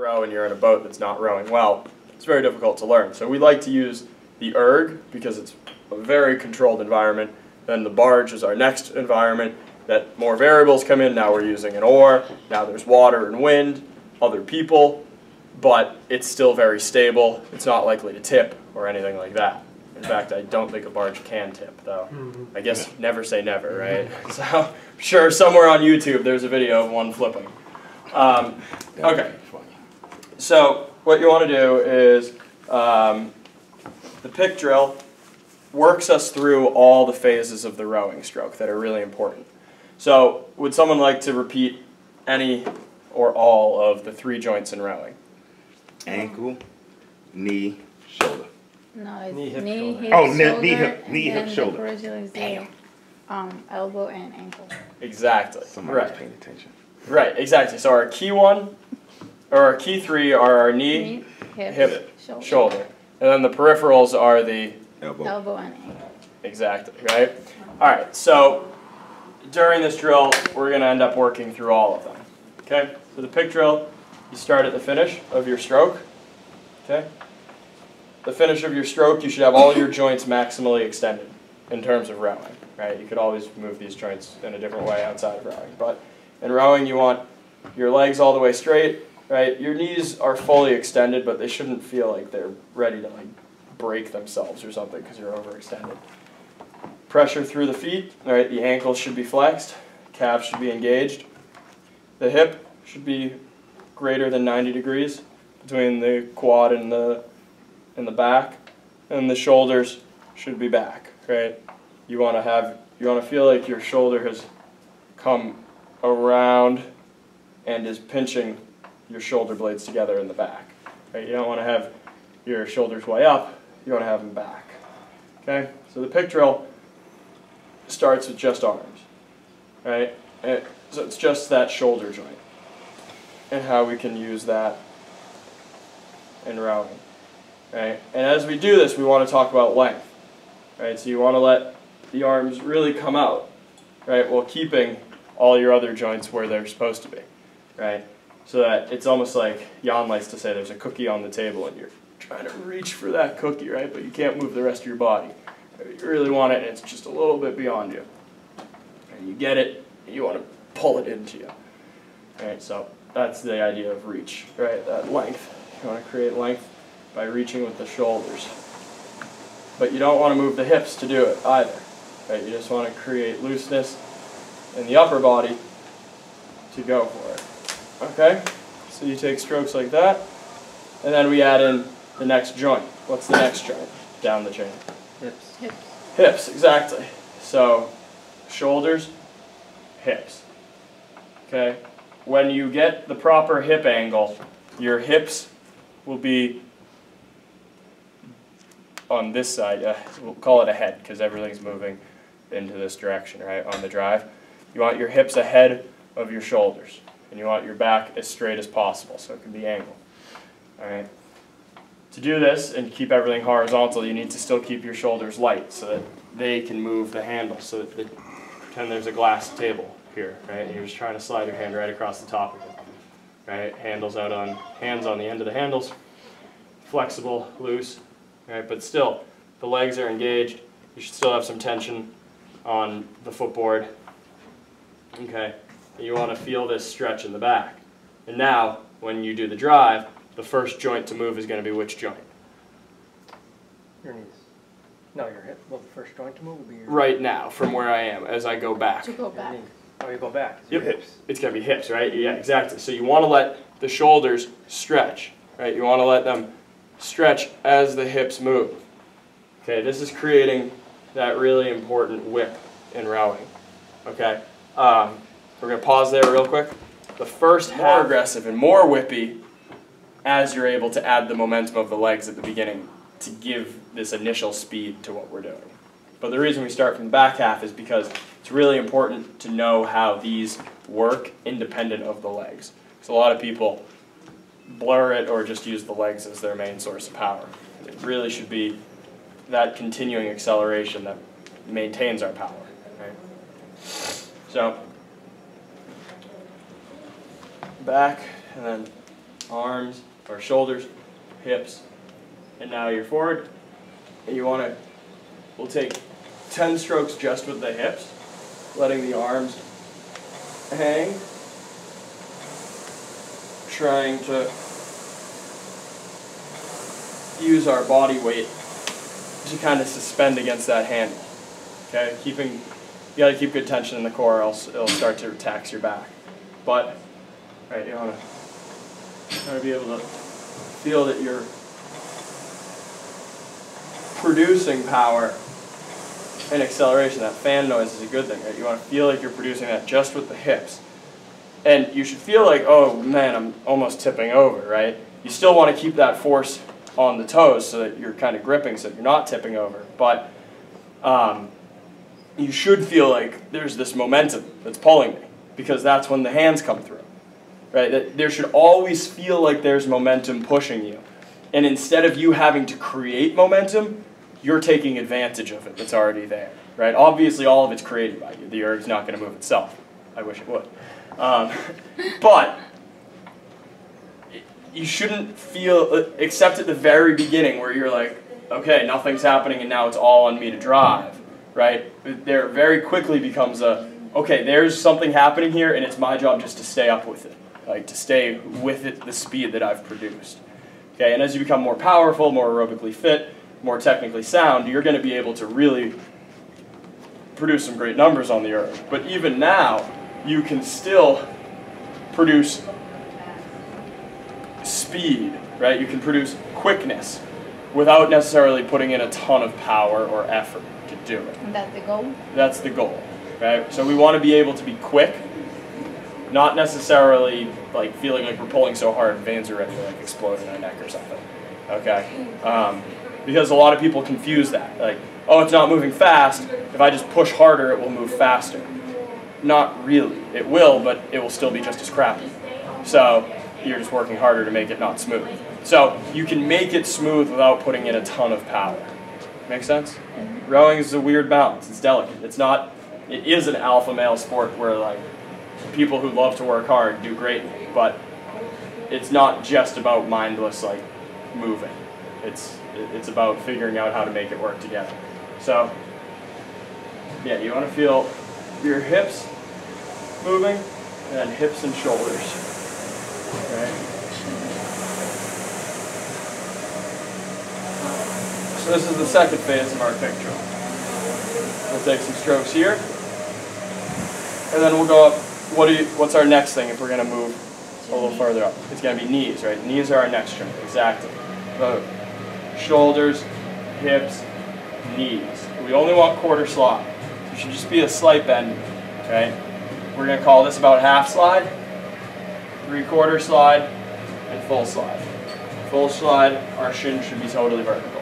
to row and you're in a boat that's not rowing well, it's very difficult to learn. So we like to use the erg because it's a very controlled environment. Then the barge is our next environment that more variables come in. Now we're using an oar. Now there's water and wind, other people, but it's still very stable. It's not likely to tip or anything like that. In fact, I don't think a barge can tip, though. I guess never say never, right? So I'm sure somewhere on YouTube there's a video of one flipping. Um, okay. So what you want to do is um, the pick drill works us through all the phases of the rowing stroke that are really important. So would someone like to repeat any or all of the three joints in rowing? Ankle, knee, shoulder. No, it's Knee, hip, knee, shoulder. hip, Oh, knee- shoulder, knee, hip- and knee, hip, shoulder. peripheral is the um, elbow and ankle. Exactly. Somebody was Right. paying attention. Right. Exactly. So our key one, or our key three, are our knee, Knee, hip, hip, shoulder, shoulder, and then the peripherals are the Elbow. elbow and ankle. Exactly, right? All right, so during this drill, we're going to end up working through all of them. Okay, so the pick drill, you start at the finish of your stroke. Okay, the finish of your stroke, you should have all your joints maximally extended in terms of rowing, right? You could always move these joints in a different way outside of rowing, but in rowing, you want your legs all the way straight, right? Your knees are fully extended, but they shouldn't feel like they're ready to like break themselves or something because you're overextended. Pressure through the feet, right? The ankles should be flexed, calves should be engaged. The hip should be greater than 90 degrees between the quad and the and the back, and the shoulders should be back, right? You want to have you want to feel like your shoulder has come around and is pinching your shoulder blades together in the back. Right? You don't want to have your shoulders way up. You want to have them back. Okay. So the pick drill starts with just arms, right? So it's just that shoulder joint, and how we can use that in rowing, right? And as we do this, we want to talk about length, right? So you want to let the arms really come out, right? While keeping all your other joints where they're supposed to be, right? So that it's almost like Jan likes to say there's a cookie on the table and you're trying to reach for that cookie, right? But you can't move the rest of your body. You really want it and it's just a little bit beyond you. And you get it, and you want to pull it into you. Alright, so that's the idea of reach, right? That length. You want to create length by reaching with the shoulders. But you don't want to move the hips to do it either. Right? You just want to create looseness in the upper body to go for it. Okay? So you take strokes like that, and then we add in the next joint. What's the next joint down the chain? Hips. Hips. Hips, exactly. So shoulders, hips. Okay? When you get the proper hip angle, your hips will be on this side. Uh, we'll call it ahead because everything's moving into this direction, right, on the drive. You want your hips ahead of your shoulders, and you want your back as straight as possible, so it can be angled. All right. To do this and keep everything horizontal, you need to still keep your shoulders light so that they can move the handle. So that the, pretend there's a glass table here, right? And you're just trying to slide your hand right across the top of it, right? Handles out on hands on the end of the handles, flexible, loose, right? But still, the legs are engaged. You should still have some tension on the footboard. Okay, and you want to feel this stretch in the back. And now, when you do the drive, the first joint to move is going to be which joint? Your knees. No, your hip. Well, the first joint to move will be your, Right now, from where I am, as I go back. To go back. Oh, you go back. Yep. Hips. It's going to be hips, right? Yeah, exactly. So you want to let the shoulders stretch, right? You want to let them stretch as the hips move. Okay, this is creating that really important whip in rowing. Okay, um, we're going to pause there real quick. The first more aggressive and more whippy as you're able to add the momentum of the legs at the beginning to give this initial speed to what we're doing. But the reason we start from the back half is because it's really important to know how these work independent of the legs. Because a lot of people blur it or just use the legs as their main source of power. It really should be that continuing acceleration that maintains our power. Right? So, back and then arms. or shoulders, hips, and now you're forward. And you want to, we'll take 10 strokes just with the hips, letting the arms hang, trying to use our body weight to kind of suspend against that handle. Okay, keeping, you got to keep good tension in the core, or else it'll start to tax your back. But, right, you want to be able to feel that you're producing power and acceleration. That fan noise is a good thing, right? You want to feel like you're producing that just with the hips. And you should feel like, oh man, I'm almost tipping over, right? You still want to keep that force on the toes so that you're kind of gripping so that you're not tipping over. But um, you should feel like there's this momentum that's pulling me because that's when the hands come through. Right? That there should always feel like there's momentum pushing you. And instead of you having to create momentum, you're taking advantage of it that's already there. Right? Obviously, all of it's created by you. The erg's not going to move itself. I wish it would. Um, but you shouldn't feel, except at the very beginning where you're like, okay, nothing's happening and now it's all on me to drive, right? There very quickly becomes a, okay, there's something happening here and it's my job just to stay up with it, like to stay with it the speed that I've produced. Okay, and as you become more powerful, more aerobically fit, more technically sound, you're going to be able to really produce some great numbers on the erg. But even now, you can still produce speed, right? You can produce quickness without necessarily putting in a ton of power or effort to do it. And that's the goal. That's the goal, right? So we want to be able to be quick, not necessarily like feeling like we're pulling so hard veins are ready to like explode in our neck or something. Okay, um, because a lot of people confuse that. Like, oh, it's not moving fast. If I just push harder, it will move faster. Not really. It will, but it will still be just as crappy. So you're just working harder to make it not smooth. So you can make it smooth without putting in a ton of power. Make sense? Rowing is a weird balance. It's delicate. It's not. It is an alpha male sport where like people who love to work hard do great, but it's not just about mindless like moving. It's it's about figuring out how to make it work together. So yeah, you want to feel your hips moving and hips and shoulders. Right. So this is the second phase of our picture. We'll take some strokes here, and then we'll go up. What do you? What's our next thing if we're gonna move a little further up? It's gonna be knees, right? Knees are our next stroke, exactly. So shoulders, hips, knees. We only want quarter slide. It should just be a slight bend, okay? We're gonna call this about half slide three quarter slide, and full slide. Full slide, our shin should be totally vertical.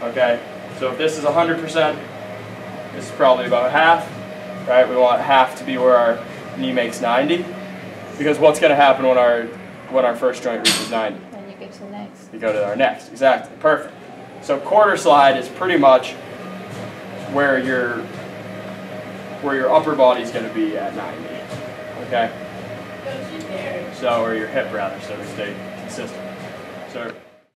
Okay, so if this is 100%, this is probably about half, right? We want half to be where our knee makes 90, because what's going to happen when our when our first joint reaches 90? Then you get to the next. You go to our next, exactly, perfect. So quarter slide is pretty much where your where your upper body is going to be at 90. Okay. So, or your hip rather, so to stay consistent. So